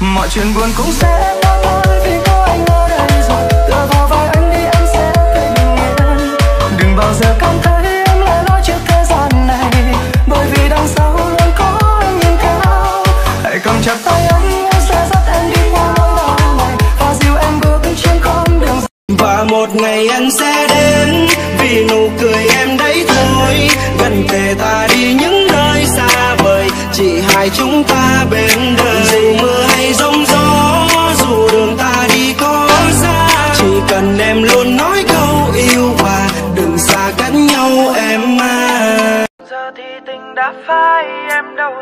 mọi chuyện buồn cũng sẽ qua thôi vì có anh ở đây rồi. Tựa vào vai anh đi, anh sẽ bình yên đừng bao giờ cảm thấy em lại nói trước thế gian này. Bởi vì đằng sau luôn có anh nhìn cao hãy cầm chặt tay anh anh sẽ dắt em đi qua nỗi đau này. Và dìu em bước trên con đường và một ngày anh sẽ đến, vì nụ cười em đấy thôi. Gần kề ta đi những nơi xa vời, chỉ hai chúng ta bên đời bạn em luôn nói câu yêu và đừng xa cách nhau em à. giờ thì tình đã phai, em đâu